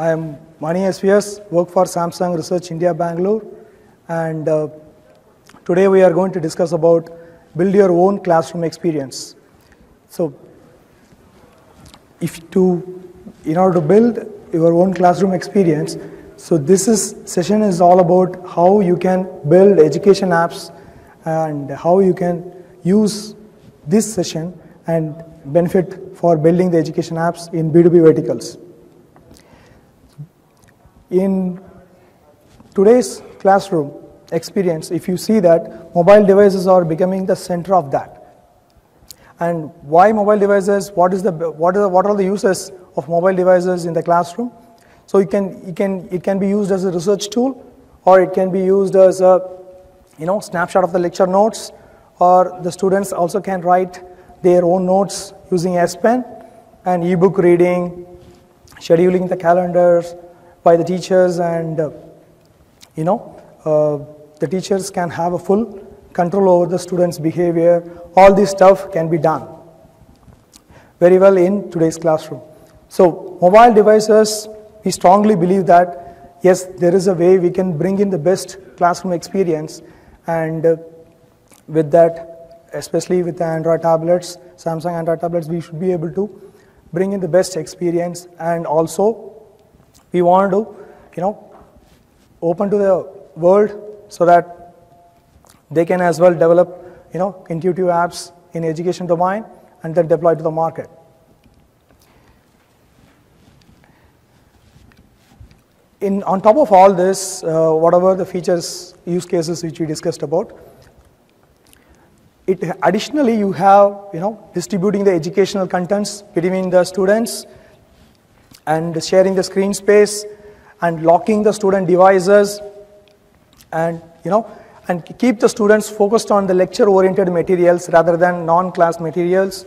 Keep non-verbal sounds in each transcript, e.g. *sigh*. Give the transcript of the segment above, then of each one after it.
I am Mani SVS, work for Samsung Research India Bangalore, and uh, today we are going to discuss about build your own classroom experience. So, if to, in order to build your own classroom experience, so this is session is all about how you can build education apps and how you can use this session and benefit for building the education apps in B2B verticals. In today's classroom experience, if you see that mobile devices are becoming the center of that. And why mobile devices? What is the what are the, what are the uses of mobile devices in the classroom? So it can it can it can be used as a research tool, or it can be used as a you know snapshot of the lecture notes, or the students also can write their own notes using S Pen and ebook reading, scheduling the calendars by the teachers, and uh, you know uh, the teachers can have a full control over the students' behavior. All this stuff can be done very well in today's classroom. So mobile devices, we strongly believe that yes, there is a way we can bring in the best classroom experience, and uh, with that, especially with the Android tablets, Samsung Android tablets, we should be able to bring in the best experience, and also we want to, you know, open to the world so that they can as well develop, you know, intuitive apps in education domain and then deploy to the market. In, on top of all this, uh, whatever the features, use cases which we discussed about, it, additionally you have, you know, distributing the educational contents between the students and sharing the screen space and locking the student devices and, you know, and keep the students focused on the lecture oriented materials rather than non-class materials.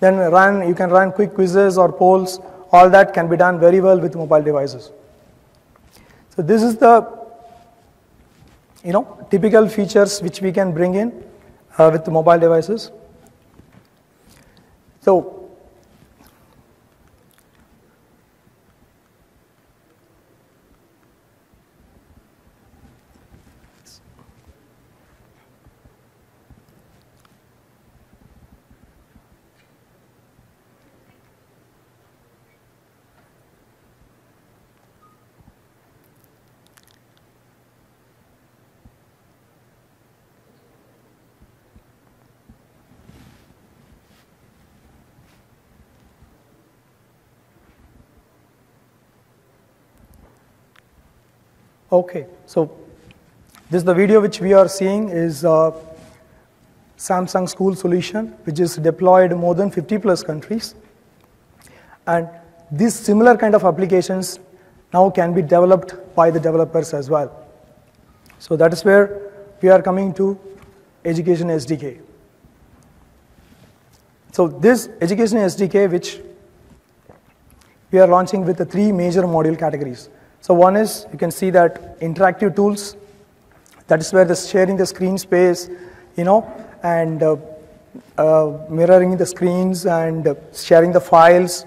Then run, you can run quick quizzes or polls. All that can be done very well with mobile devices. So this is the you know typical features which we can bring in uh, with the mobile devices. So Okay, so this the video which we are seeing is uh, Samsung School solution, which is deployed in more than 50 plus countries. And these similar kind of applications now can be developed by the developers as well. So that is where we are coming to Education SDK. So this Education SDK, which we are launching with the three major module categories. So one is, you can see that interactive tools, that is where the sharing the screen space, you know, and uh, uh, mirroring the screens and sharing the files,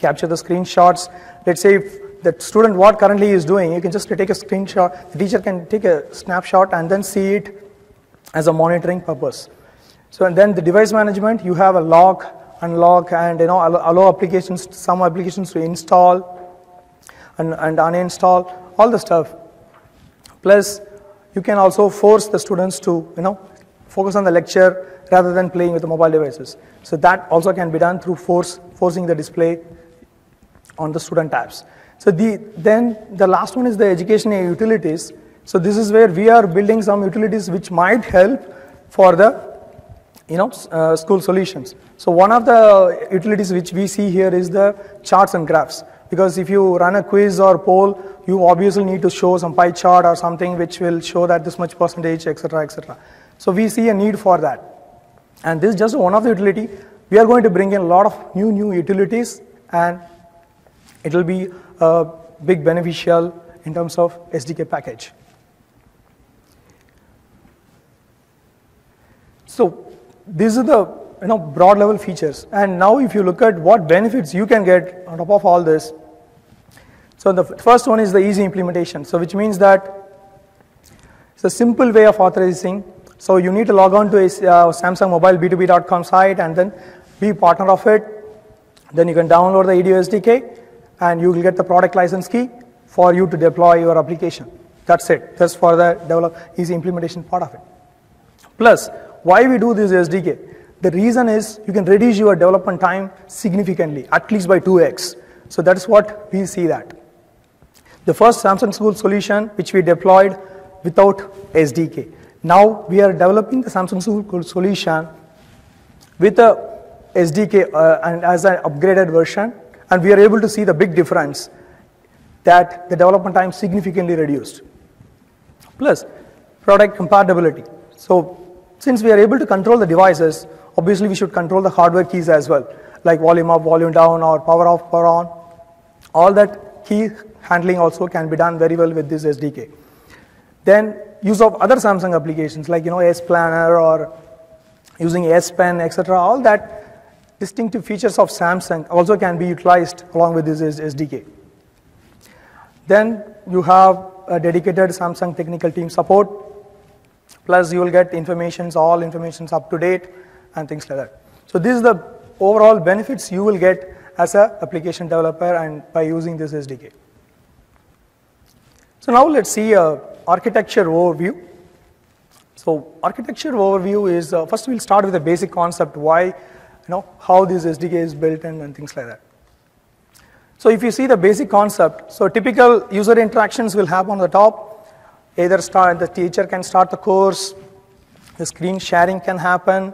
capture the screenshots. Let's say if the student what currently is doing, you can just take a screenshot, the teacher can take a snapshot and then see it as a monitoring purpose. So and then the device management, you have a lock, unlock, and you know allow applications, some applications to install, and, and uninstall, all the stuff. Plus, you can also force the students to, you know, focus on the lecture rather than playing with the mobile devices. So that also can be done through force, forcing the display on the student tabs. So the, then the last one is the education utilities. So this is where we are building some utilities which might help for the you know, uh, school solutions. So one of the utilities which we see here is the charts and graphs. Because if you run a quiz or poll, you obviously need to show some pie chart or something which will show that this much percentage, etc., etc. So we see a need for that. And this is just one of the utility. We are going to bring in a lot of new, new utilities and it will be a big beneficial in terms of SDK package. So these are the you know, broad level features. And now if you look at what benefits you can get on top of all this, So the first one is the easy implementation. So which means that it's a simple way of authorizing. So you need to log on to a uh, Samsung Mobile B2B.com site and then be partner of it. Then you can download the EDU SDK and you will get the product license key for you to deploy your application. That's it. That's for the develop easy implementation part of it. Plus, why we do this SDK? The reason is you can reduce your development time significantly, at least by 2x. So that's what we see that. The first Samsung School solution which we deployed without SDK. Now we are developing the Samsung School solution with a SDK uh, and as an upgraded version, and we are able to see the big difference that the development time significantly reduced. Plus, product compatibility. So, since we are able to control the devices, obviously we should control the hardware keys as well, like volume up, volume down, or power off, power on. All that key handling also can be done very well with this SDK. Then use of other Samsung applications like you know S Planner or using S Pen, etc. All that distinctive features of Samsung also can be utilized along with this SDK. Then you have a dedicated Samsung technical team support. Plus you will get informations, all informations up to date and things like that. So this is the overall benefits you will get as an application developer and by using this SDK. So now let's see a architecture overview. So architecture overview is, uh, first we'll start with a basic concept, why, you know, how this SDK is built and, and things like that. So if you see the basic concept, so typical user interactions will happen on the top. Either start, the teacher can start the course, the screen sharing can happen,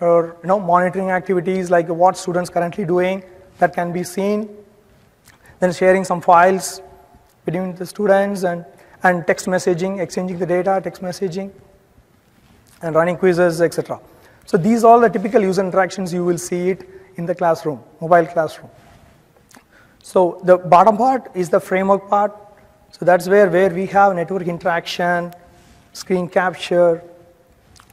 or you know, monitoring activities like what students currently doing that can be seen. Then sharing some files between the students and, and text messaging, exchanging the data, text messaging, and running quizzes, etc. So these are all the typical user interactions you will see it in the classroom, mobile classroom. So the bottom part is the framework part. So that's where, where we have network interaction, screen capture,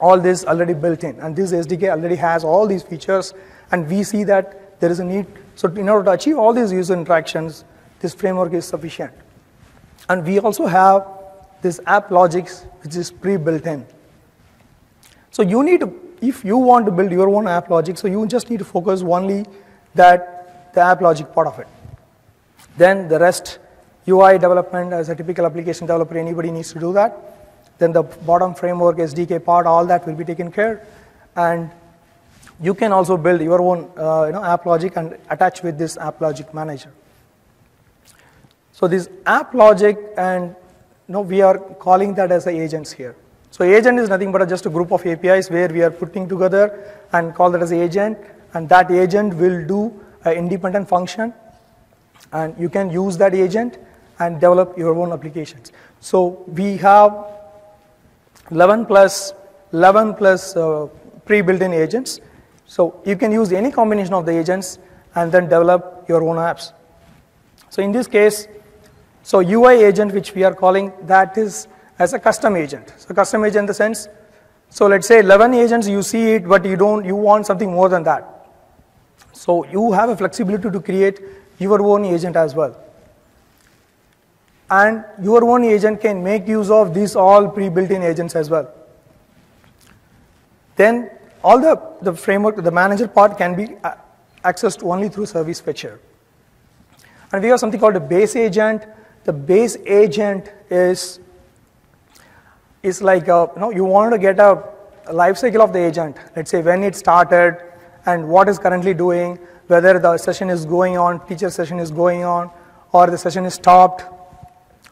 all this already built in. And this SDK already has all these features, and we see that there is a need. So in order to achieve all these user interactions, this framework is sufficient. And we also have this app logics, which is pre-built in. So you need to, if you want to build your own app logic, so you just need to focus only that the app logic part of it. Then the rest, UI development as a typical application developer, anybody needs to do that. Then the bottom framework, SDK part, all that will be taken care. And you can also build your own uh, you know, app logic and attach with this app logic manager. So this app logic and you know, we are calling that as the agents here. So agent is nothing but just a group of APIs where we are putting together and call that as agent and that agent will do an independent function and you can use that agent and develop your own applications. So we have 11 plus 11 plus uh, pre-built-in agents. So you can use any combination of the agents and then develop your own apps. So in this case, so UI agent, which we are calling, that is as a custom agent. So custom agent in the sense, so let's say 11 agents, you see it, but you don't, you want something more than that. So you have a flexibility to create your own agent as well. And your own agent can make use of these all pre-built-in agents as well. Then all the, the framework, the manager part can be accessed only through service fetcher. And we have something called a base agent. The base agent is, is like, a, you know, you want to get a, a life cycle of the agent. Let's say when it started and what is currently doing, whether the session is going on, teacher session is going on, or the session is stopped.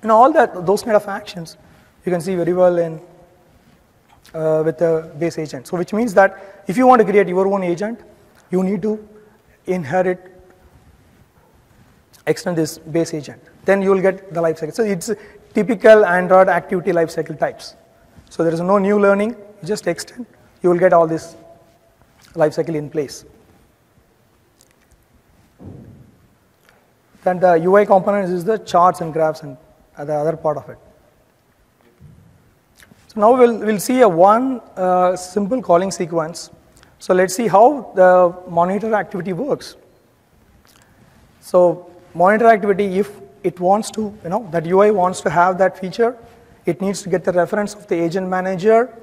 Know, all that, those kind of actions you can see very well in uh, with the base agent. So which means that if you want to create your own agent, you need to inherit, extend this base agent. Then you will get the lifecycle. So it's typical Android activity lifecycle types. So there is no new learning, you just extend, you will get all this lifecycle in place. Then the UI components is the charts and graphs and the other part of it. So now we'll, we'll see a one uh, simple calling sequence. So let's see how the monitor activity works. So monitor activity, if it wants to, you know, that UI wants to have that feature, it needs to get the reference of the agent manager.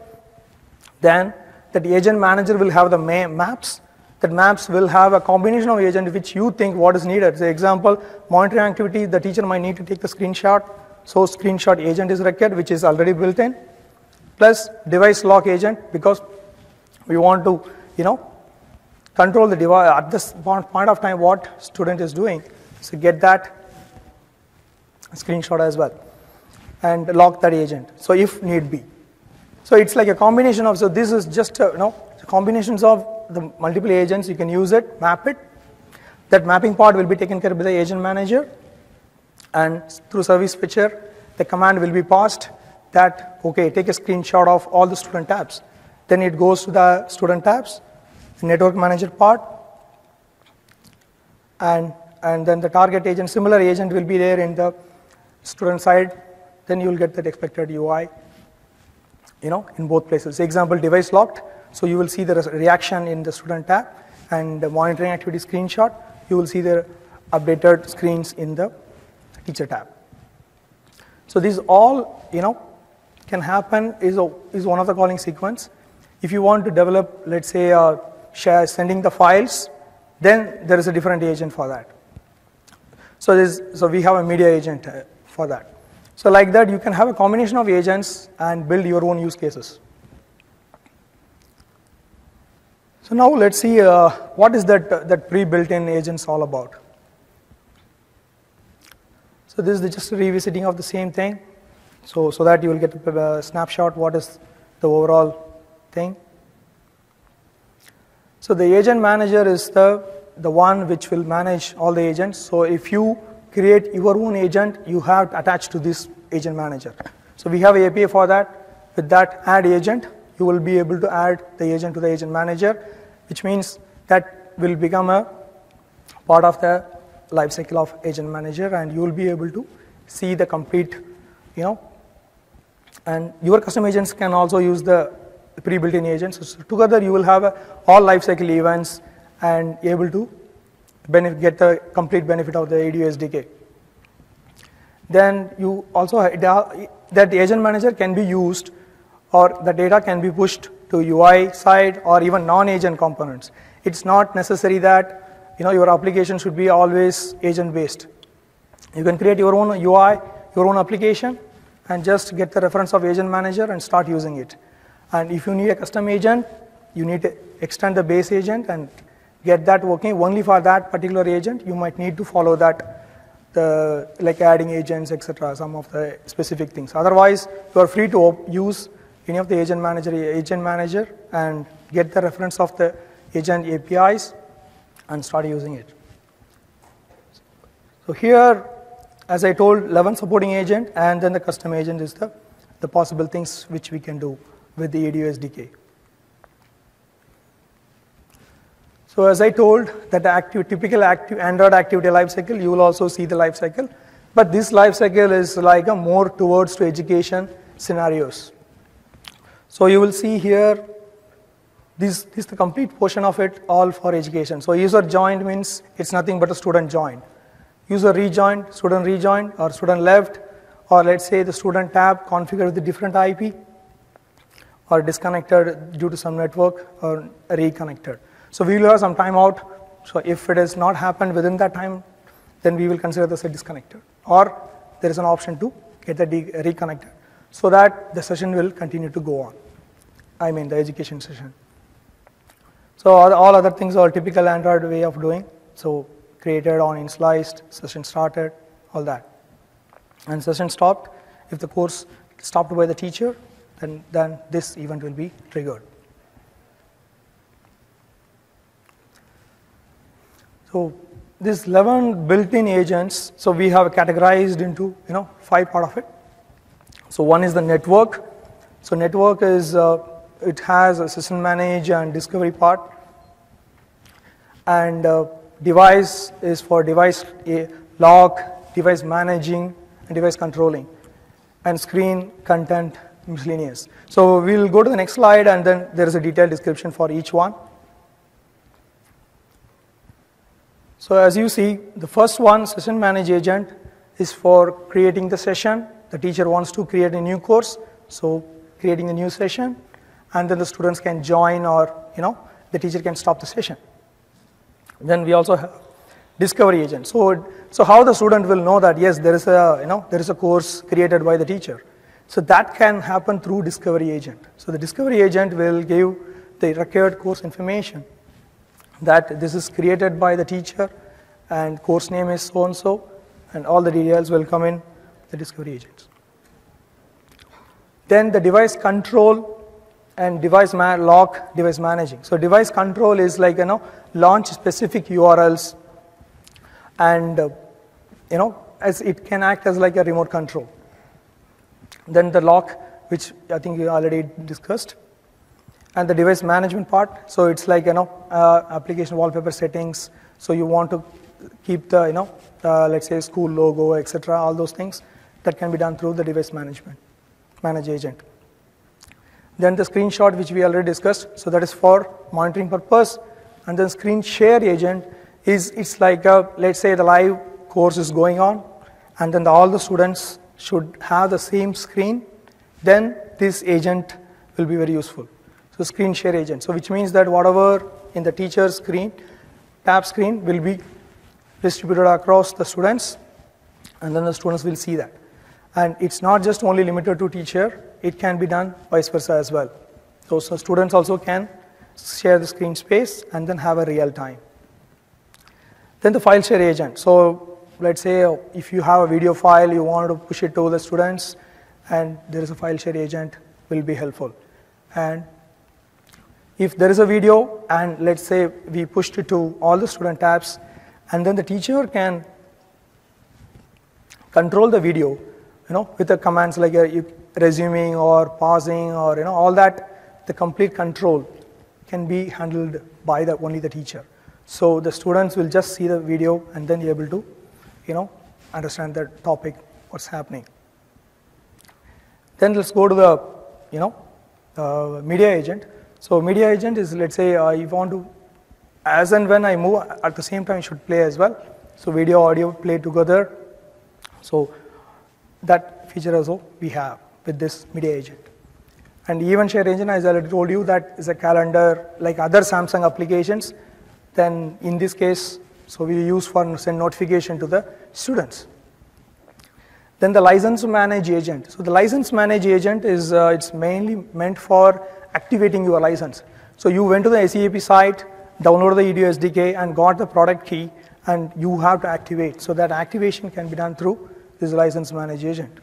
Then that agent manager will have the ma maps. That maps will have a combination of agent which you think what is needed. For example, monitoring activity, the teacher might need to take the screenshot. So screenshot agent is required, which is already built in. Plus device lock agent because we want to, you know, control the device at this point of time what student is doing. So get that screenshot as well and lock that agent. So if need be. So it's like a combination of, so this is just, uh, you know, combinations of the multiple agents, you can use it, map it. That mapping part will be taken care of by the agent manager and through service fetcher, the command will be passed that, okay, take a screenshot of all the student tabs. Then it goes to the student tabs, the network manager part, and, and then the target agent, similar agent will be there in the student side, then you'll get that expected UI, you know, in both places. Example, device locked, so you will see the reaction in the student tab, and the monitoring activity screenshot, you will see the updated screens in the teacher tab. So these all, you know, can happen is, a, is one of the calling sequence. If you want to develop, let's say, uh, share sending the files, then there is a different agent for that. So, this, so we have a media agent uh, for that. So like that, you can have a combination of agents and build your own use cases. So now let's see uh, what is that, uh, that pre-built-in agents all about. So this is just a revisiting of the same thing. So, so that you will get a snapshot what is the overall thing. So the agent manager is the, the one which will manage all the agents. So if you create your own agent, you have attached to this agent manager. So we have API for that. With that add agent, you will be able to add the agent to the agent manager, which means that will become a part of the lifecycle of agent manager, and you will be able to see the complete, you know, and your custom agents can also use the pre-built-in agents. So together you will have a, all lifecycle events and able to benefit, get the complete benefit of the EDU SDK. Then you also, that the agent manager can be used or the data can be pushed to UI side or even non-agent components. It's not necessary that you know, your application should be always agent-based. You can create your own UI, your own application, and just get the reference of agent manager and start using it. And if you need a custom agent, you need to extend the base agent and get that working only for that particular agent. You might need to follow that, the, like adding agents, etc., some of the specific things. Otherwise, you are free to use any of the agent manager, agent manager and get the reference of the agent APIs and start using it. So here as I told, 11 supporting agent, and then the custom agent is the, the possible things which we can do with the EDU SDK. So as I told, that active, typical active Android activity lifecycle, you will also see the lifecycle. But this lifecycle is like a more towards to education scenarios. So you will see here, this, this is the complete portion of it, all for education. So user joined means it's nothing but a student joined user rejoined, student rejoined, or student left, or let's say the student tab configured with a different IP, or disconnected due to some network, or reconnected. So we will have some timeout. So if it has not happened within that time, then we will consider this a disconnected. Or there is an option to get the reconnected so that the session will continue to go on. I mean the education session. So all other things are typical Android way of doing. So created on in sliced, session started, all that. And session stopped. If the course stopped by the teacher, then, then this event will be triggered. So these 11 built-in agents, so we have categorized into you know five part of it. So one is the network. So network is uh, it has a session manage and discovery part, and uh, Device is for device lock, device managing, and device controlling. And screen, content, miscellaneous. So we'll go to the next slide and then there is a detailed description for each one. So as you see, the first one, session manage agent, is for creating the session. The teacher wants to create a new course, so creating a new session, and then the students can join or, you know, the teacher can stop the session. Then we also have discovery agent. So, so how the student will know that yes, there is a, you know, there is a course created by the teacher. So that can happen through discovery agent. So the discovery agent will give the required course information that this is created by the teacher and course name is so and so and all the details will come in the discovery agents. Then the device control and device lock, device managing. So device control is like, you know, launch specific URLs and, uh, you know, as it can act as like a remote control. Then the lock, which I think you already discussed. And the device management part, so it's like, you know, uh, application wallpaper settings. So you want to keep the, you know, uh, let's say school logo, etc., all those things that can be done through the device management, manage agent. Then the screenshot, which we already discussed, so that is for monitoring purpose. And then screen share agent is, it's like, a, let's say the live course is going on, and then the, all the students should have the same screen, then this agent will be very useful. So screen share agent. So which means that whatever in the teacher's screen, tab screen will be distributed across the students, and then the students will see that. And it's not just only limited to teacher, it can be done vice versa as well. So, so students also can share the screen space and then have a real time. Then the file share agent. So let's say if you have a video file, you want to push it to the students, and there is a file share agent will be helpful. And if there is a video, and let's say we pushed it to all the student tabs, and then the teacher can control the video, you know, with the commands like uh, resuming or pausing or you know all that. The complete control can be handled by the only the teacher. So the students will just see the video and then be able to, you know, understand the topic, what's happening. Then let's go to the, you know, uh, media agent. So media agent is, let's say, I want to as and when I move, at the same time should play as well. So video, audio play together. So that feature also we have with this media agent. And even share engine, as I already told you, that is a calendar like other Samsung applications. Then in this case, so we use for send notification to the students. Then the license manage agent. So the license manage agent is uh, it's mainly meant for activating your license. So you went to the SEAP site, download the EDU SDK and got the product key and you have to activate. So that activation can be done through this license manage agent.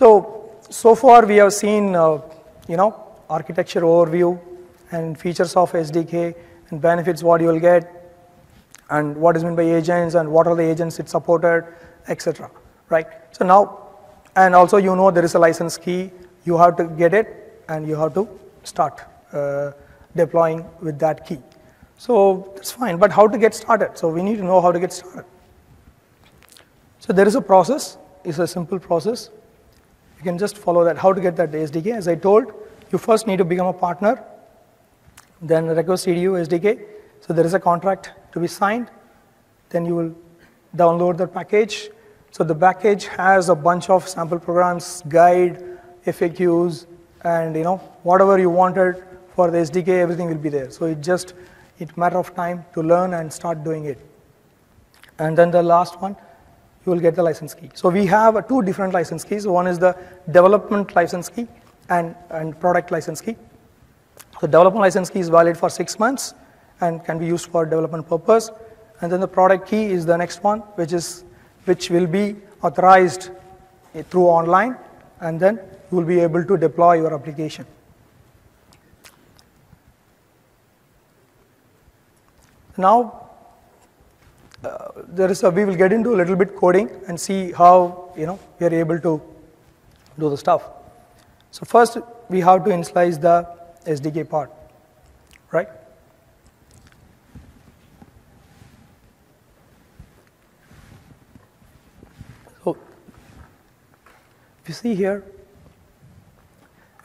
So, so far we have seen, uh, you know, architecture overview and features of SDK and benefits what you will get and what is meant by agents and what are the agents it supported, etc. Right? So now, and also you know there is a license key, you have to get it and you have to start uh, deploying with that key. So that's fine, but how to get started? So we need to know how to get started. So there is a process, it's a simple process. You can just follow that, how to get that SDK. As I told, you first need to become a partner, then request EDU SDK. So there is a contract to be signed. Then you will download the package. So the package has a bunch of sample programs, guide, FAQs, and you know whatever you wanted for the SDK, everything will be there. So it just, it's matter of time to learn and start doing it. And then the last one, you will get the license key. So we have two different license keys. One is the development license key and, and product license key. The development license key is valid for six months and can be used for development purpose. And then the product key is the next one, which is which will be authorized through online, and then you will be able to deploy your application. Now, uh, there is a, we will get into a little bit coding and see how you know we are able to do the stuff. So first we have to initialize the SDK part, right? So if you see here,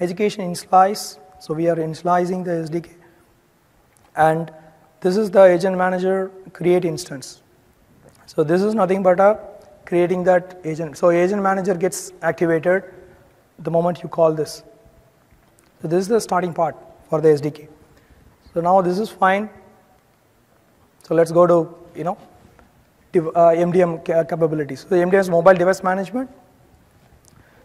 education initialize, so we are initializing the SDK and this is the agent manager create instance. So this is nothing but a creating that agent. So agent manager gets activated the moment you call this. So this is the starting part for the SDK. So now this is fine. So let's go to, you know, uh, MDM capabilities. So MDM is mobile device management.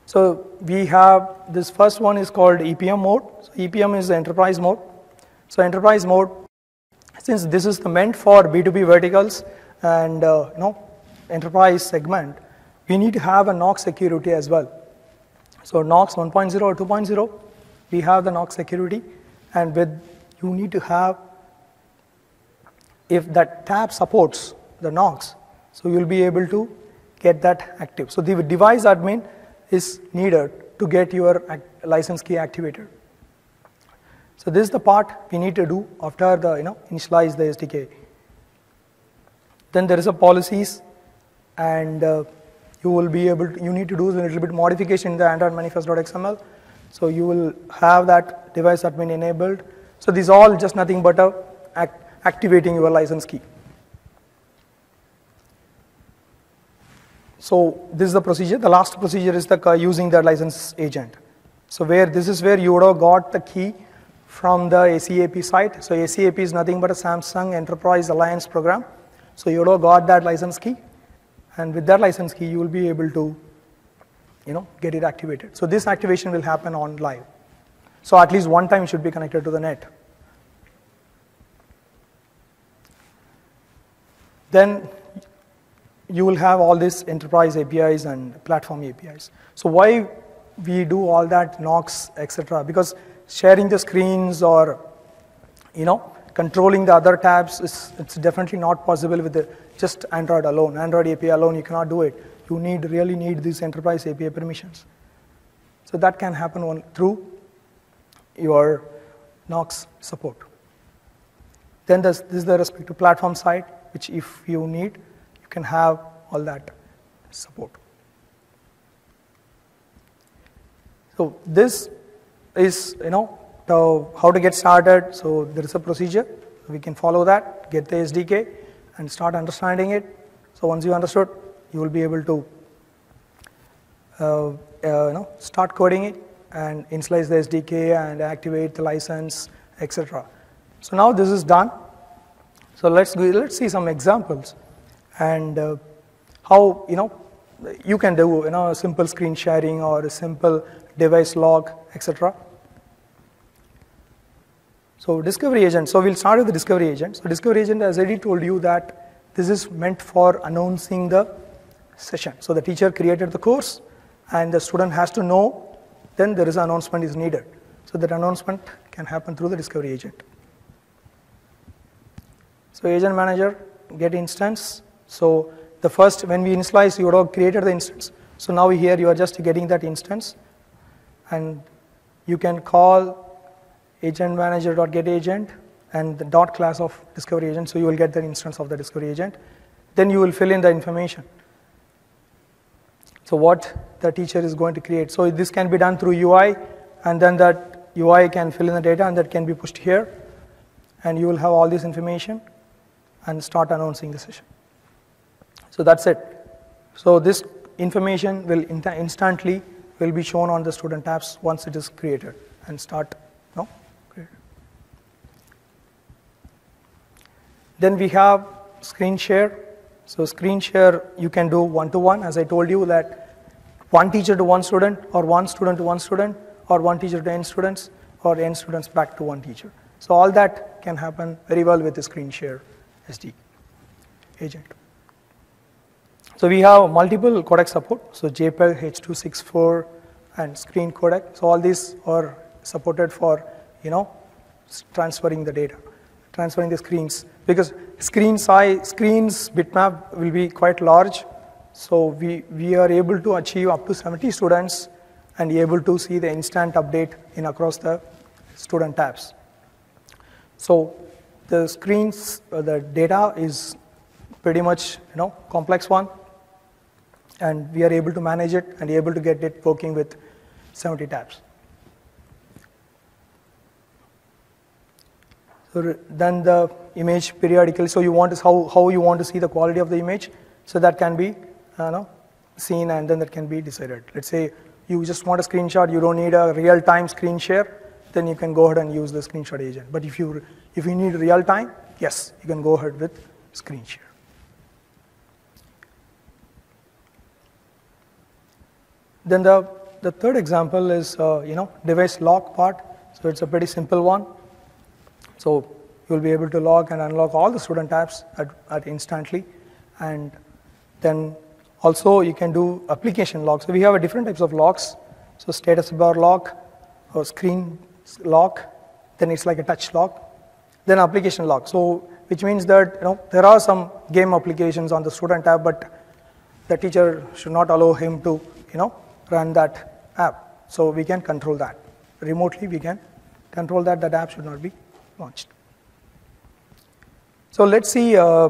So we have this first one is called EPM mode. So EPM is the enterprise mode. So enterprise mode, since this is the meant for B2B verticals and uh, you know enterprise segment, we need to have a Knox security as well. So Knox 1.0 or 2.0, we have the Knox security, and with you need to have if that tab supports the Knox, so you'll be able to get that active. So the device admin is needed to get your license key activated. So this is the part we need to do after the you know initialize the SDK. Then there is a policies, and uh, you will be able to, you need to do a little bit modification in the Android manifest.xml. So you will have that device admin enabled. So these all just nothing but a act, activating your license key. So this is the procedure. The last procedure is the using the license agent. So where this is where you would have got the key from the SEAP site. So SEAP is nothing but a Samsung Enterprise Alliance program. So have got that license key, and with that license key, you will be able to, you know, get it activated. So this activation will happen on live. So at least one time should be connected to the net. Then you will have all these enterprise APIs and platform APIs. So why we do all that Knox, etc. Because sharing the screens or you know controlling the other tabs is it's definitely not possible with the, just Android alone. Android API alone, you cannot do it. You need really need these enterprise API permissions. So that can happen on, through your Knox support. Then this is the respect to platform side, which if you need, you can have all that support. So this is, you know, the, how to get started. So there is a procedure. We can follow that, get the SDK, and start understanding it. So once you understood, you will be able to, uh, uh, you know, start coding it and initialize the SDK and activate the license, etc. So now this is done. So let's go, let's see some examples and uh, how you know you can do you know simple screen sharing or a simple device log etc so discovery agent. So we'll start with the discovery agent. So discovery agent as i already told you that this is meant for announcing the session. So the teacher created the course and the student has to know then there is an announcement is needed. So that announcement can happen through the discovery agent. So agent manager get instance. So the first, when we initialize, you would have created the instance. So now here you are just getting that instance. And you can call agent manager dot get agent and the dot class of discovery agent. So you will get the instance of the discovery agent. Then you will fill in the information. So what the teacher is going to create. So this can be done through UI, and then that UI can fill in the data, and that can be pushed here. And you will have all this information and start announcing the session. So that's it. So this information will instantly will be shown on the student tabs once it is created and start. No? Then we have screen share. So screen share you can do one-to-one as I told you that one teacher to one student or one student to one student or one teacher to n students or n students back to one teacher. So all that can happen very well with the screen share SD agent. So we have multiple codec support, so JPEG, H.264, and screen codec. So all these are supported for, you know, transferring the data, transferring the screens. Because screen size, screens bitmap will be quite large, so we, we are able to achieve up to 70 students and able to see the instant update in across the student tabs. So the screens, uh, the data is pretty much, you know, complex one and we are able to manage it and able to get it working with 70 tabs. So then the image periodically, so you want to, how, how you want to see the quality of the image. So that can be you know, seen and then that can be decided. Let's say you just want a screenshot, you don't need a real-time screen share, then you can go ahead and use the screenshot agent. But if you, if you need real time, yes, you can go ahead with screen share. Then the, the third example is, uh, you know, device lock part. So it's a pretty simple one. So you'll be able to log and unlock all the student tabs at, at instantly. And then also you can do application lock. So we have different types of locks. So status bar lock or screen lock, then it's like a touch lock, then application lock. So which means that you know there are some game applications on the student tab, but the teacher should not allow him to you know run that app. So we can control that remotely. We can control that that app should not be launched. So let's see, uh,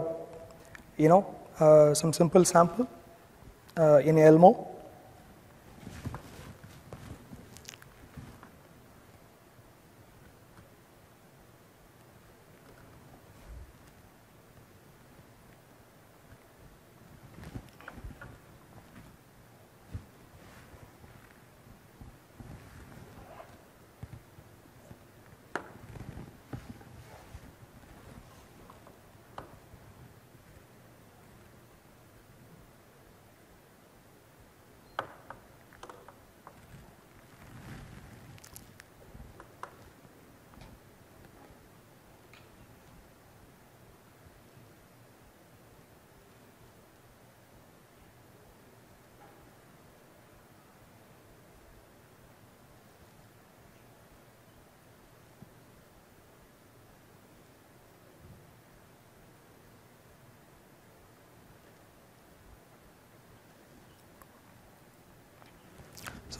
you know, uh, some simple sample uh, in Elmo.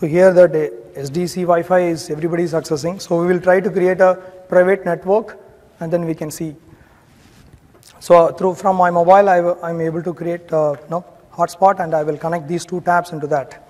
So here that SDC Wi-Fi is everybody is accessing. So we will try to create a private network and then we can see. So through from my mobile, I, am able to create a you know, hotspot and I will connect these two tabs into that.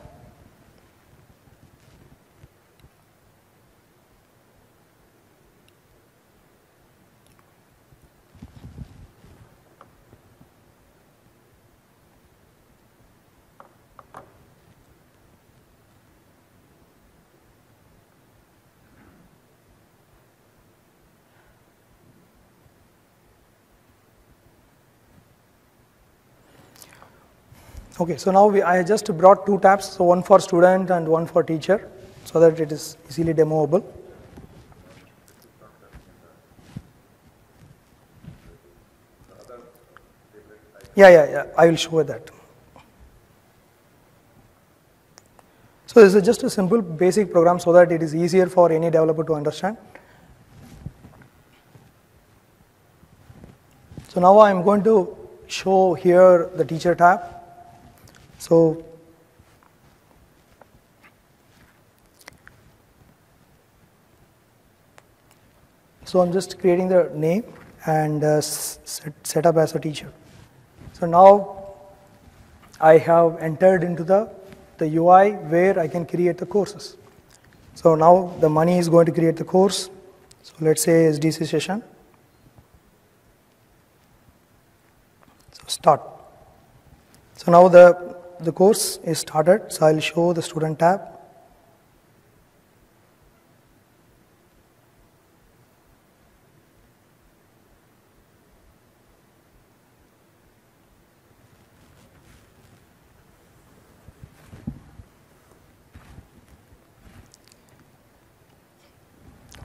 Okay, so now we, I just brought two tabs, so one for student and one for teacher, so that it is easily demoable. Yeah, yeah, yeah, I will show that. So this is just a simple basic program so that it is easier for any developer to understand. So now I am going to show here the teacher tab. So So I'm just creating the name and uh, set, set up as a teacher. So now I have entered into the, the UI where I can create the courses. So now the Mani is going to create the course. So let's say SDC session. So start. So now the the course is started, so I'll show the student tab.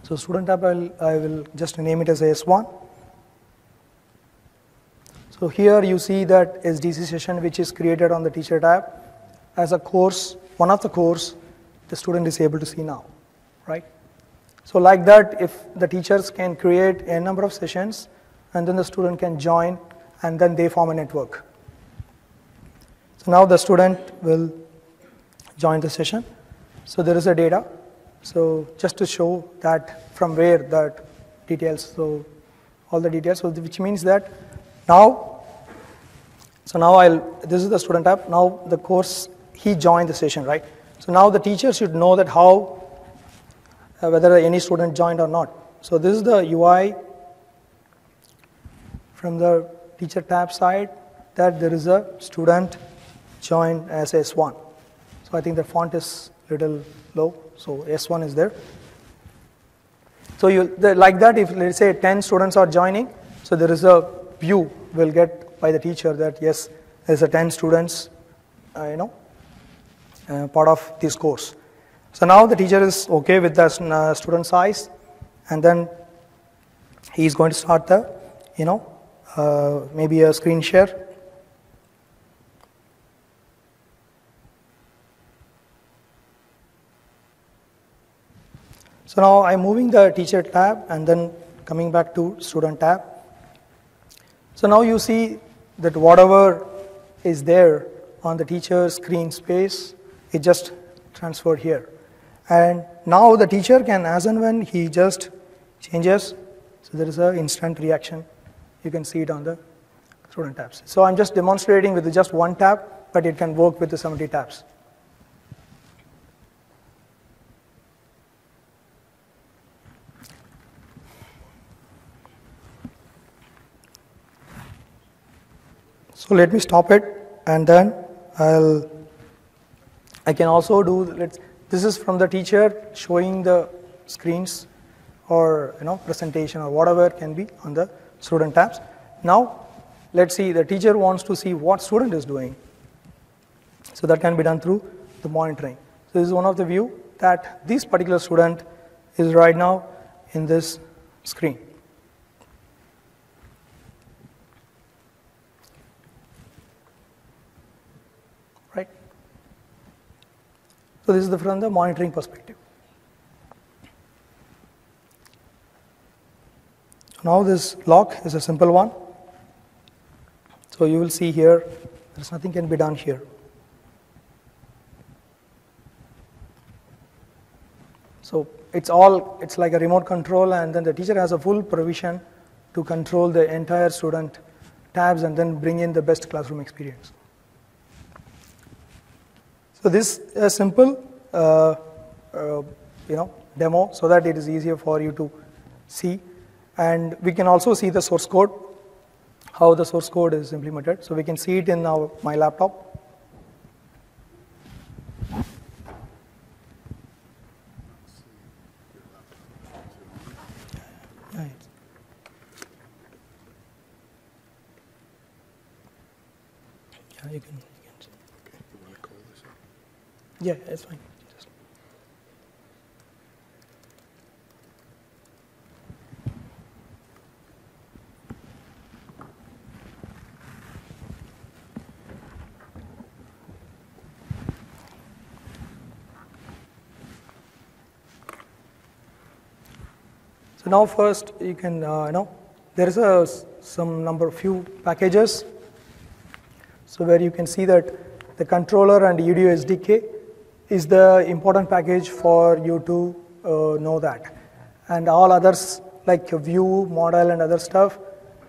So student tab, I'll, I will just name it as S1. So here you see that SDC session which is created on the teacher tab as a course, one of the course the student is able to see now, right? So like that, if the teachers can create a number of sessions and then the student can join and then they form a network. So now the student will join the session. So there is a data. So just to show that from where that details, so all the details, so which means that now, so now I'll, this is the student tab. Now the course, he joined the session, right? So now the teacher should know that how, uh, whether any student joined or not. So this is the UI from the teacher tab side. that there is a student joined as S1. So I think the font is little low, so S1 is there. So you, the, like that, if let's say 10 students are joining, so there is a view will get by the teacher that yes, there's a 10 students, uh, you know, uh, part of this course. So now the teacher is okay with the uh, student size, and then he is going to start the, you know, uh, maybe a screen share. So now I'm moving the teacher tab and then coming back to student tab. So now you see that whatever is there on the teacher screen space, it just transferred here. And now the teacher can, as and when he just changes, so there is an instant reaction. You can see it on the student tabs. So I'm just demonstrating with just one tab, but it can work with the 70 tabs. So let me stop it and then I'll, I can also do, let's, this is from the teacher showing the screens or you know presentation or whatever can be on the student tabs. Now let's see the teacher wants to see what student is doing. So that can be done through the monitoring. So this is one of the view that this particular student is right now in this screen. So this is the, from the monitoring perspective. Now this lock is a simple one. So you will see here, there's nothing can be done here. So it's all, it's like a remote control and then the teacher has a full provision to control the entire student tabs and then bring in the best classroom experience. So this is a simple, uh, uh, you know, demo so that it is easier for you to see. And we can also see the source code, how the source code is implemented. So we can see it in our, my laptop. Yeah, yeah, you can. You can see. Yeah, it's fine. Just- So now first you can, uh, you know, there is a some number of few packages. So where you can see that the controller and EDU SDK is the important package for you to uh, know that. And all others like view, model and other stuff,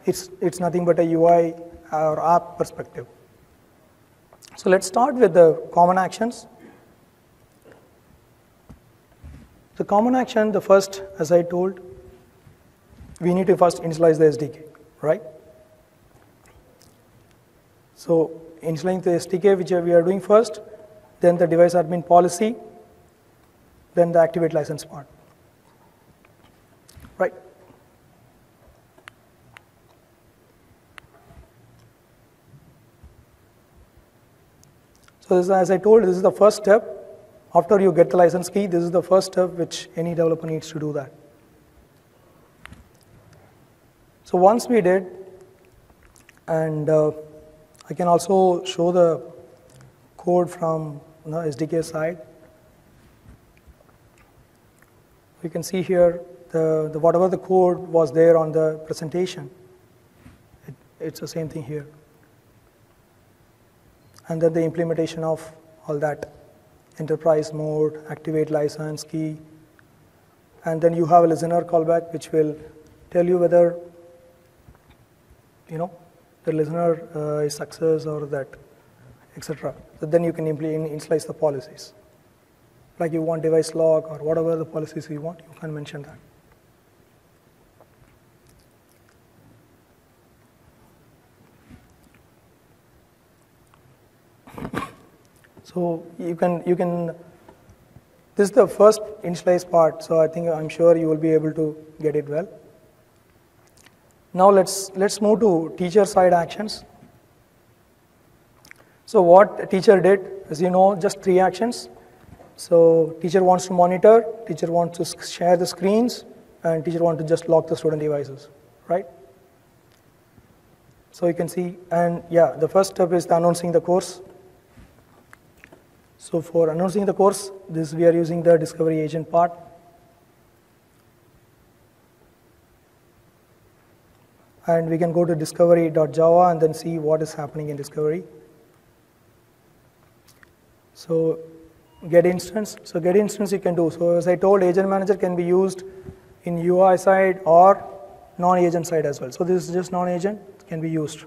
it's, it's nothing but a UI or app perspective. So let's start with the common actions. The common action, the first, as I told, we need to first initialize the SDK, right? So initializing the SDK, which we are doing first, then the device admin policy, then the activate license part. Right? So this, as I told, this is the first step. After you get the license key, this is the first step which any developer needs to do that. So once we did, and uh, I can also show the code from know, SDK side. You can see here the, the whatever the code was there on the presentation. It, it's the same thing here. And then the implementation of all that enterprise mode, activate license key, and then you have a listener callback which will tell you whether you know the listener uh, is success or that etc. So then you can initialize the policies. Like you want device lock or whatever the policies you want, you can mention that. *coughs* So you can, you can, this is the first initialize part, so I think I'm sure you will be able to get it well. Now let's, let's move to teacher side actions. So what teacher did, as you know, just three actions. So teacher wants to monitor, teacher wants to share the screens, and teacher wants to just lock the student devices, right? So you can see, and yeah, the first step is the announcing the course. So for announcing the course, this we are using the discovery agent part. And we can go to discovery.java and then see what is happening in discovery. So get instance. So get instance you can do. So as I told, agent manager can be used in UI side or non-agent side as well. So this is just non-agent can be used.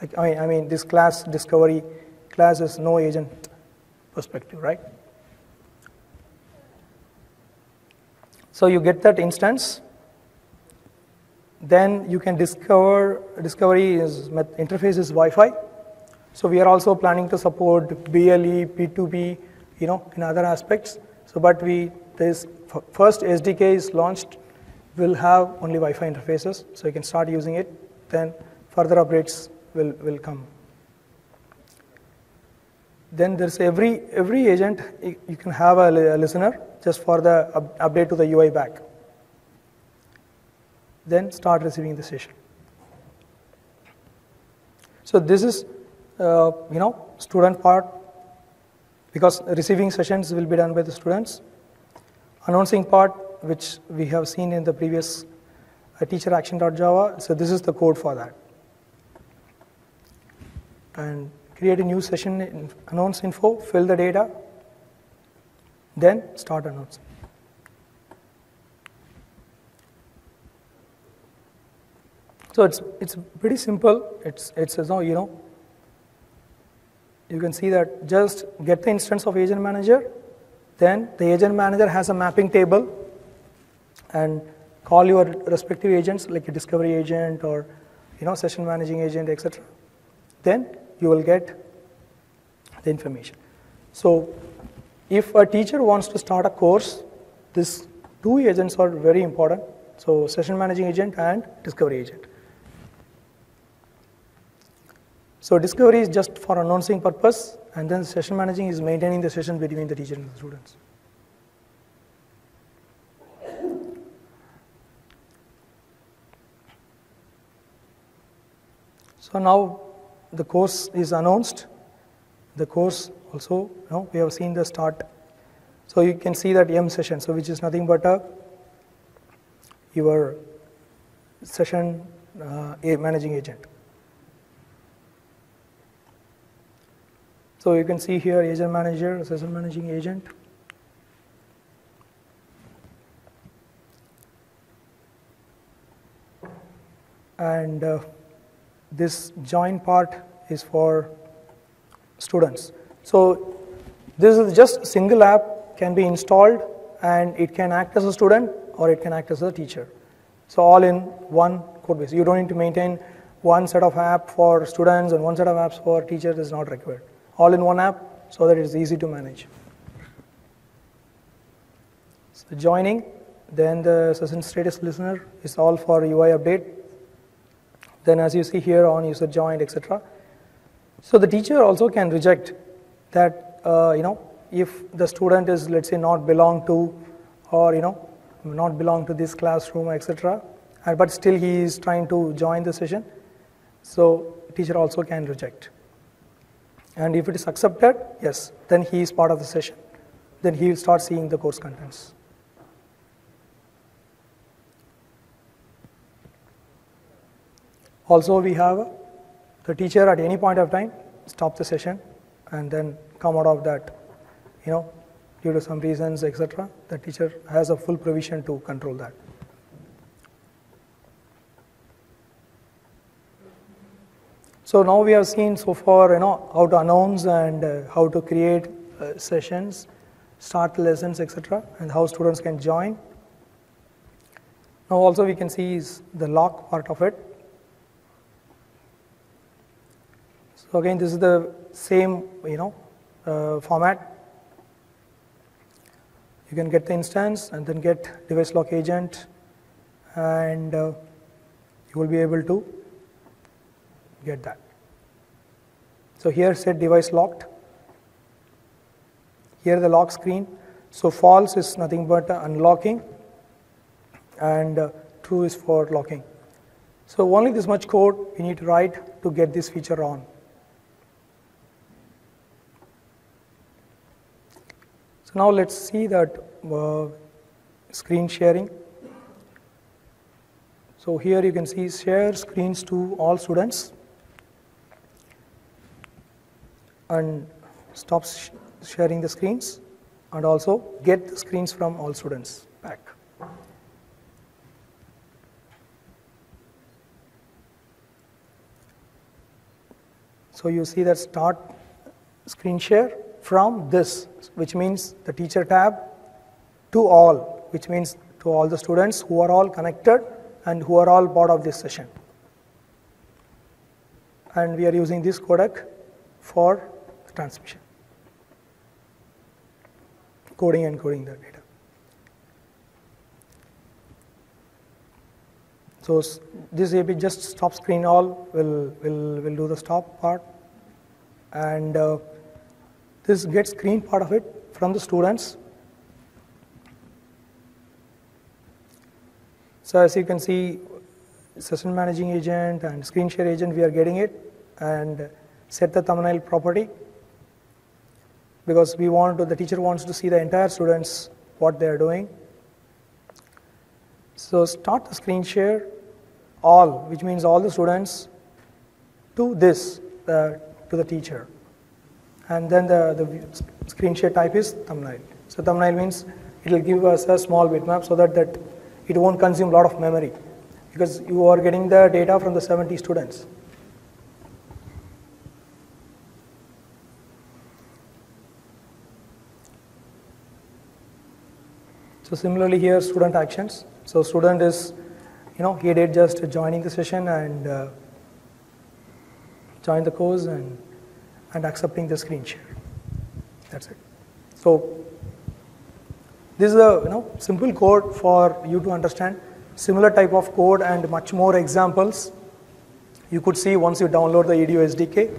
Like, I, mean, I mean, this class discovery class is no agent perspective, right? So you get that instance. Then you can discover, discovery is, interface is Wi-Fi. So we are also planning to support BLE, P2P, you know, in other aspects. So, but we, this first SDK is launched, will have only Wi-Fi interfaces. So you can start using it. Then further updates will, will come. Then there's every, every agent, you can have a, listener just for the up, update to the UI back. Then start receiving the session. So this is, uh, you know, student part because receiving sessions will be done by the students. Announcing part, which we have seen in the previous uh, teacher action.java, so this is the code for that and create a new session, in announce info, fill the data, then start announcing. So it's, it's pretty simple. It's, it's you know, you can see that just get the instance of agent manager, then the agent manager has a mapping table and call your respective agents like a discovery agent or you know session managing agent etc then you will get the information. So if a teacher wants to start a course, these two agents are very important. So session managing agent and discovery agent. So discovery is just for announcing purpose, and then session managing is maintaining the session between the teacher and the students. So now the course is announced. The course also, you know, we have seen the start. So you can see that M session, so which is nothing but a your session uh, managing agent. So you can see here agent manager, session managing agent. And uh, this join part is for students. So this is just a single app can be installed and it can act as a student or it can act as a teacher. So all in one code base. You don't need to maintain one set of app for students and one set of apps for teachers is not required. All in one app so that it's easy to manage. So joining, then the session status listener is all for UI update then as you see here on user joined, etc. So the teacher also can reject that, uh, you know, if the student is, let's say, not belong to, or, you know, not belong to this classroom, etc., but still he is trying to join the session. So teacher also can reject. And if it is accepted, yes, then he is part of the session. Then he will start seeing the course contents. Also, we have the teacher at any point of time stop the session and then come out of that, you know, due to some reasons, etc. The teacher has a full provision to control that. So now we have seen so far, you know, how to announce and uh, how to create uh, sessions, start lessons, etc., and how students can join. Now also we can see is the lock part of it. So again, this is the same, you know, uh, format. You can get the instance and then get device lock agent and uh, you will be able to get that. So here set device locked. Here the lock screen. So false is nothing but unlocking and uh, true is for locking. So only this much code we need to write to get this feature on. So now let's see that uh, screen sharing. So here you can see share screens to all students and stop sh sharing the screens and also get the screens from all students back. So you see that start screen share from this, which means the teacher tab to all, which means to all the students who are all connected and who are all part of this session. And we are using this codec for transmission, coding and coding the data. So this AP just stop screen all will, will, will do the stop part. And uh, this gets screen part of it from the students. So as you can see, session managing agent and screen share agent, we are getting it. And set the thumbnail property because we want to, the teacher wants to see the entire students what they are doing. So start the screen share all, which means all the students to this, uh, to the teacher. And then the, the screen share type is thumbnail. So thumbnail means it will give us a small bitmap so that that it won't consume a lot of memory because you are getting the data from the 70 students. So similarly here student actions. So student is, you know, he did just joining the session and uh, join the course and, and accepting the screen share. That's it. So this is a you know, simple code for you to understand. Similar type of code and much more examples you could see once you download the EDU SDK.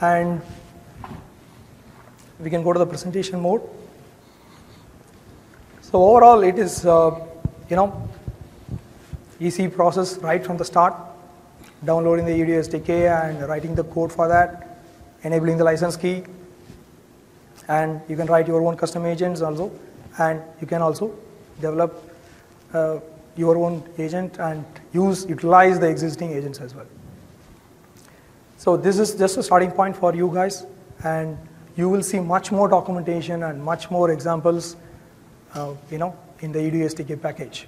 And we can go to the presentation mode. So overall, it is, uh, you know, easy process right from the start, downloading the EDU SDK and writing the code for that, enabling the license key, and you can write your own custom agents also. And you can also develop uh, your own agent and use utilize the existing agents as well. So this is just a starting point for you guys. And you will see much more documentation and much more examples Uh, you know in the EDU SDK package.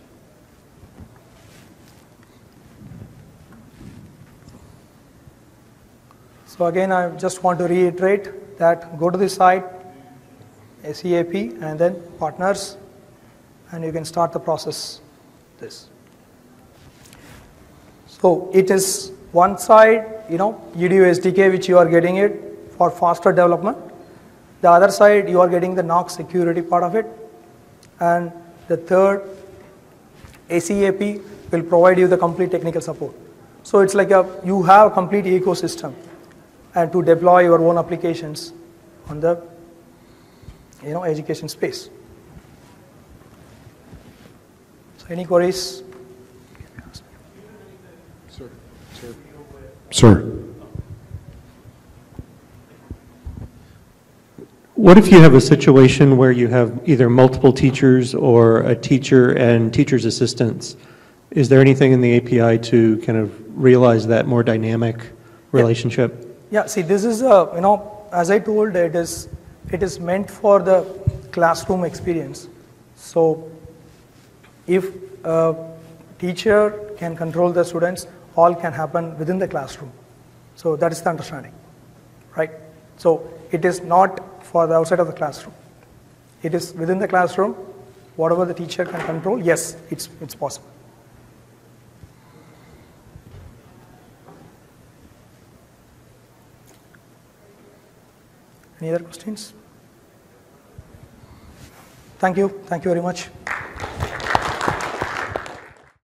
So again I just want to reiterate that go to the site SEAP and then partners and you can start the process this. So it is one side, you know, EDU SDK which you are getting it for faster development. The other side you are getting the Knox security part of it. And the third, SEAP will provide you the complete technical support. So it's like a, you have a complete ecosystem and to deploy your own applications on the you know, education space. So any queries? Sir. Sir. Sir. What if you have a situation where you have either multiple teachers or a teacher and teacher's assistants? Is there anything in the API to kind of realize that more dynamic relationship? Yeah, see, this is, a, you know, as I told, it is it is meant for the classroom experience. So if a teacher can control the students, all can happen within the classroom. So that is the understanding, right? So it is not for the outside of the classroom. It is within the classroom, whatever the teacher can control, yes, it's, it's possible. Any other questions? Thank you. Thank you very much.